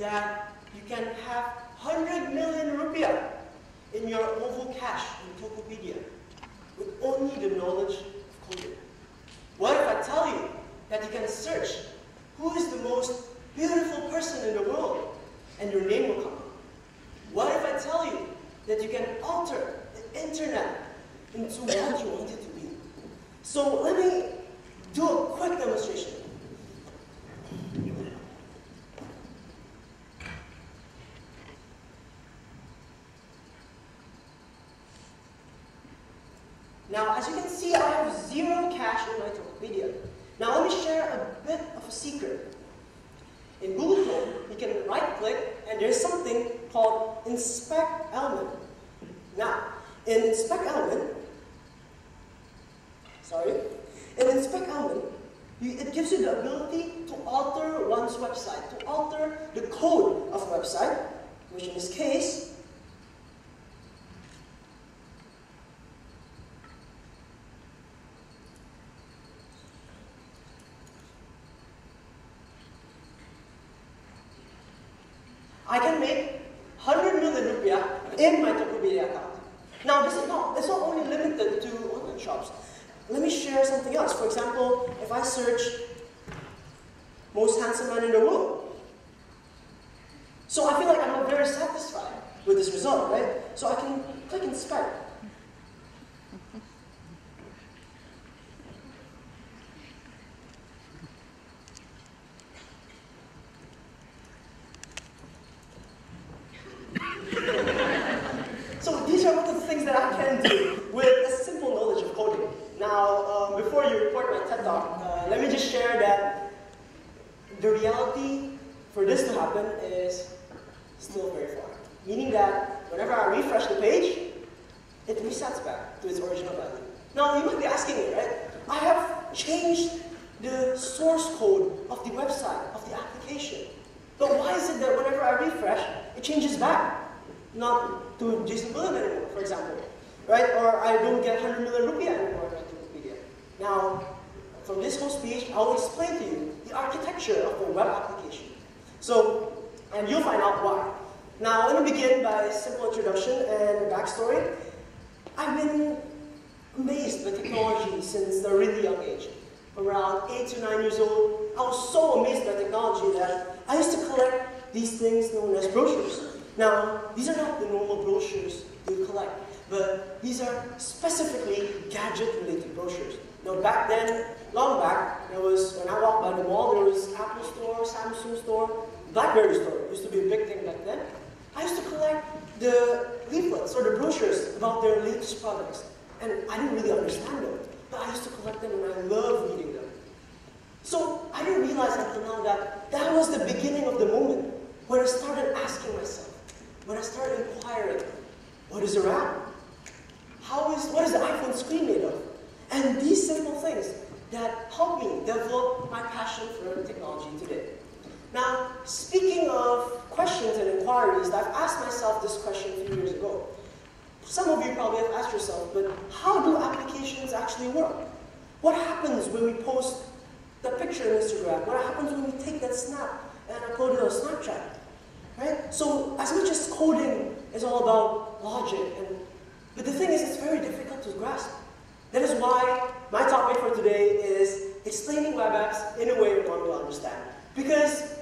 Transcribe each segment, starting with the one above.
that you can have 100 million rupiah in your OVO cash in Tokopedia with only the knowledge of coding? What if I tell you that you can search who is the most beautiful person in the world and your name will come up? What if I tell you that you can alter the internet into what you want it to be? So let me do a quick demonstration. Now, as you can see, I have zero cash in my Tokopedia. Now, let me share a bit of a secret. In Google Chrome, you can right-click, and there's something called Inspect Element. Now, in Inspect Element, sorry, in Inspect Element, you, it gives you the ability to alter one's website, to alter the code of a website, which in this case I can make 100 million rupiah in my Tokopedia account. Now, this is not, it's not only limited to online shops. Let me share something else. For example, if I search most handsome man in the world. So I feel like I'm not very satisfied with this result, right? So I can click inspect. So these are all the things that I can do with a simple knowledge of coding. Now, um, before you report my TED Talk, uh, let me just share that the reality for this to happen is still very far. Meaning that whenever I refresh the page, it resets back to its original value. Now, you might be asking me, right? I have changed the source code of the website, of the application. But why is it that whenever I refresh, it changes back? not to Jason Blum anymore, for example, right? Or I don't get 100 million rupiah anymore in Tokopedia. Now, from this whole speech, I'll explain to you the architecture of a web application. So, and you'll find out why. Now, let me begin by a simple introduction and backstory. I've been amazed by technology since a really young age. Around 8 to 9 years old, I was so amazed by technology that I used to collect these things known as brochures. Now, these are not the normal brochures you collect, but these are specifically gadget-related brochures. Now, back then, long back, there was, when I walked by the mall, there was Apple store, Samsung store, BlackBerry store. It used to be a big thing back then. I used to collect the leaflets or the brochures about their latest products. And I didn't really understand them, but I used to collect them and I loved reading them. So I didn't realize until now that that was the beginning of the moment when I started asking myself, when I started inquiring, what is a RAM? How is, what is the iPhone screen made of? And these simple things that help me develop my passion for technology today. Now, speaking of questions and inquiries, I've asked myself this question a few years ago. Some of you probably have asked yourself, but how do applications actually work? What happens when we post the picture on Instagram? What happens when we take that snap and upload it on Snapchat? Right? So as much as coding is all about logic, and, but the thing is it's very difficult to grasp. That is why my topic for today is explaining web apps in a way everyone will understand. Because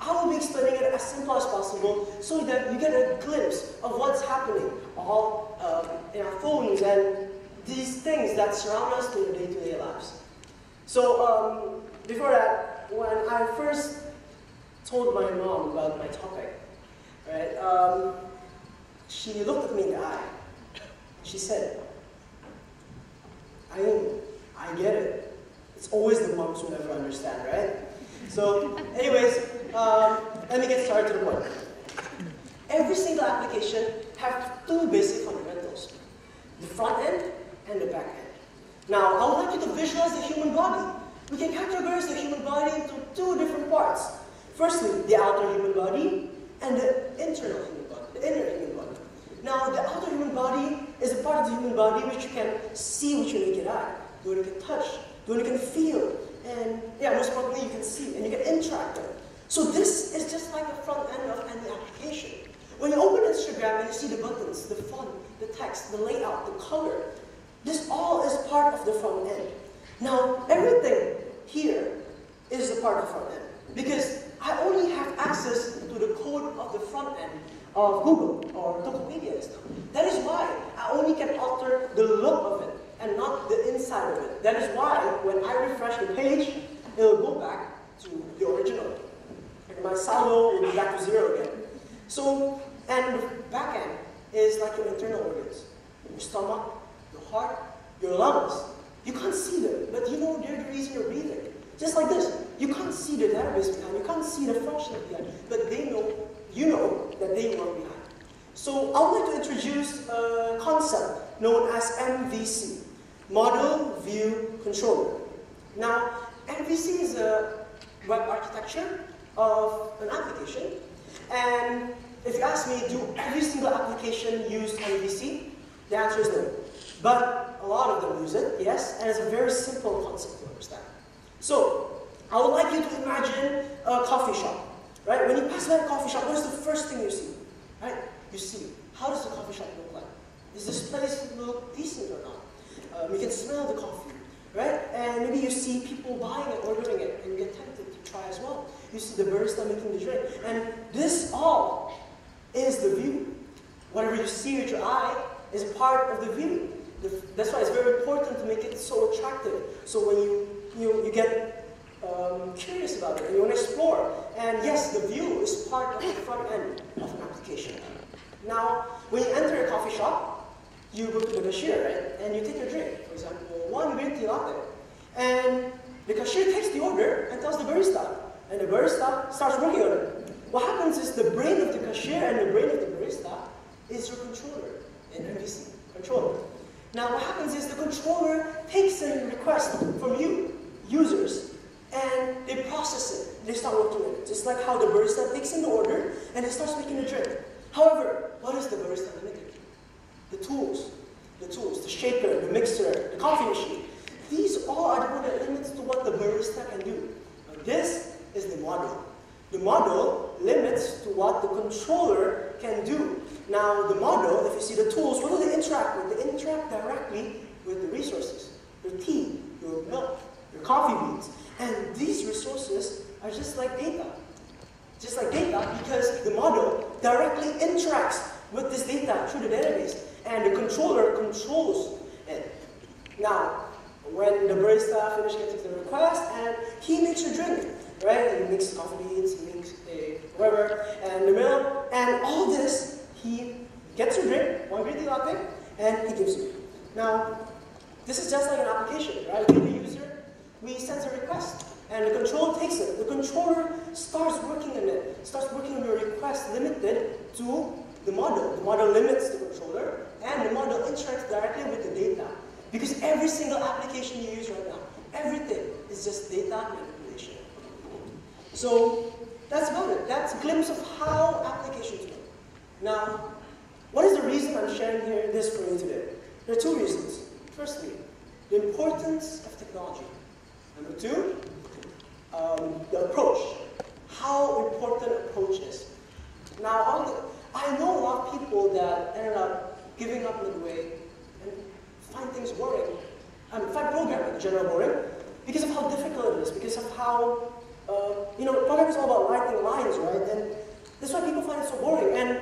I will be explaining it as simple as possible so that you get a glimpse of what's happening all um, in our phones and these things that surround us in our day-to-day -day lives. So um, before that, when I first told my mom about my topic, right, um, she looked at me in the eye. She said, I mean, I get it. It's always the moms who never understand, right? So, anyways, um, let me get started the point. Every single application has two basic fundamentals, the front end and the back end. Now, I would like you to visualize the human body. We can categorize the human body into two different parts. Firstly, the outer human body and the internal human body, the inner human body. Now, the outer human body is a part of the human body which you can see with your naked eye, the one you can touch, the one you can feel, and yeah, most importantly, you can see and you can interact with. So this is just like the front end of any application. When you open Instagram and you see the buttons, the font, the text, the layout, the color, this all is part of the front end. Now, everything here is a part of front end because I only have access to the code of the front end of Google or Tokopedia and stuff. That is why I only can alter the look of it and not the inside of it. That is why when I refresh the page, it will go back to the original. And my saldo will be back to zero again. So, and the back end is like your internal organs. Your stomach, your heart, your lungs. You can't see them, but you know they're the reason you're breathing. Just like this. You can't see the database behind, you can't see the function behind, but they know, you know that they work behind. So I would like to introduce a concept known as MVC, Model View Controller. Now, MVC is a web architecture of an application, and if you ask me, do every single application use MVC? The answer is no. But a lot of them use it, yes, and it's a very simple concept to understand. So, I would like you to imagine a coffee shop, right? When you pass by a coffee shop, what is the first thing you see, right? You see, how does the coffee shop look like? Does this place look decent or not? Um, you can smell the coffee, right? And maybe you see people buying it, ordering it, and you get tempted to try as well. You see the barista making the drink. And this all is the view. Whatever you see with your eye is part of the view. That's why it's very important to make it so attractive. So when you, you, you get um, curious about it you want to explore. And yes, the view is part of the front end of an application. Now, when you enter a coffee shop, you go to the cashier, right? And you take your drink. For example, one green tea latte. And the cashier takes the order and tells the barista. And the barista starts working on it. What happens is the brain of the cashier and the brain of the barista is your controller in MVC, controller. Now what happens is the controller takes a request from you, users, they process it. They start working on it. Just like how the barista takes in the order and it starts making a drink. However, what is the barista limited? The tools. The tools, the shaker, the mixer, the coffee machine. These all are the limits to what the barista can do. This is the model. The model limits to what the controller can do. Now, the model, if you see the tools, what do they interact with? They interact directly with the resources. Your tea, your milk, coffee beans. And these resources are just like data. Just like data because the model directly interacts with this data through the database. And the controller controls it. Now, when the barista finishes getting the request and he makes your drink, right? He makes coffee beans, he makes a whatever, and the milk, and all this, he gets your drink, one green tea latte, and he gives you. Now, this is just like an application, right? The user, we send a request, and the controller takes it. The controller starts working on it, starts working on your request limited to the model. The model limits the controller, and the model interacts directly with the data. Because every single application you use right now, everything is just data manipulation. So that's about it. That's a glimpse of how applications work. Now, what is the reason I'm sharing here this for you today? There are two reasons. Firstly, the importance of technology. Number two, um, the approach. How important approach is. Now, I know a lot of people that ended up giving up midway and find things boring. I mean, find programming in general boring because of how difficult it is, because of how, uh, you know, programming is all about writing lines, right? And that's why people find it so boring. And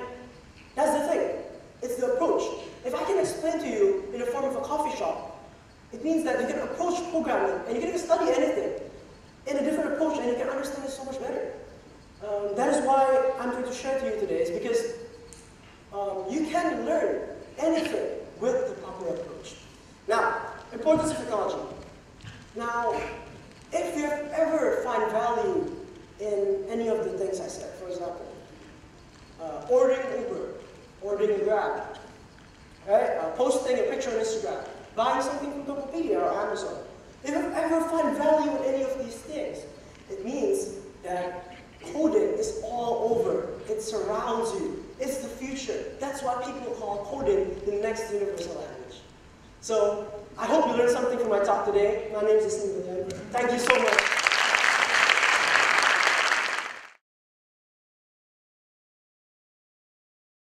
that's the thing. It's the approach. If I can explain to you in the form of a coffee shop, it means that you can approach programming and you can even study anything in a different approach and you can understand it so much better. Um, that is why I'm going to share to you today, is because um, you can learn anything with the proper approach. Now, importance of technology. Now, if you ever find value in any of the things I said, for example, uh, ordering Uber, ordering Grab, right? Uh, posting a picture on Instagram, buying something from Tokopedia or Amazon. If you ever find value in any of these things, it means that coding is all over. It surrounds you. It's the future. That's why people call coding the next universal language. So I hope you learned something from my talk today. My name is Islam Thank you so much.